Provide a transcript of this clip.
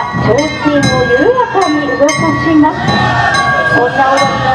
が提灯を緩やかに動かします。